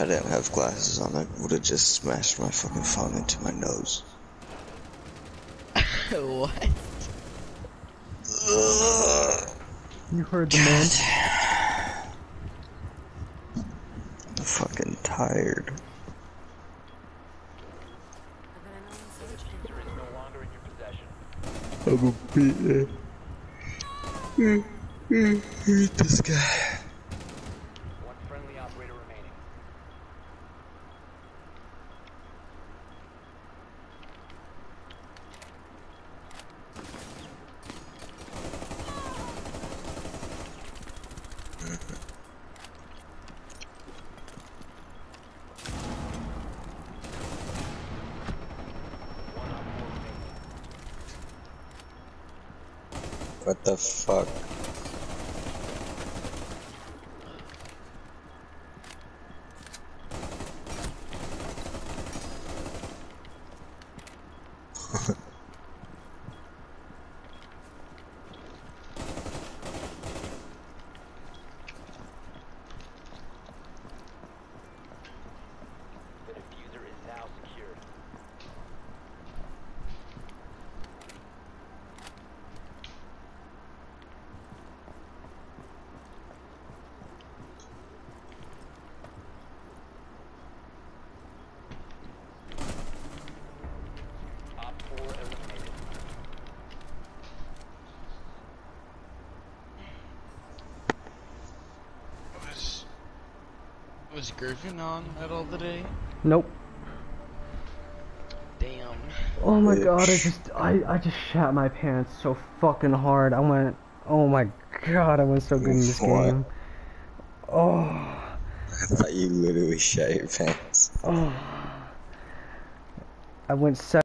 I didn't have glasses on, I would have just smashed my fucking phone into my nose. what? Ugh. You heard the man. I'm fucking tired. Diffuser is no longer in your possession. I'm a beat Eat this guy. What the fuck? was Griffin on at all today? Nope. Damn. Oh my god, I just I I just shat my pants so fucking hard. I went oh my god, I went so good in this What? game. Oh I thought you literally shat your pants. oh I went seven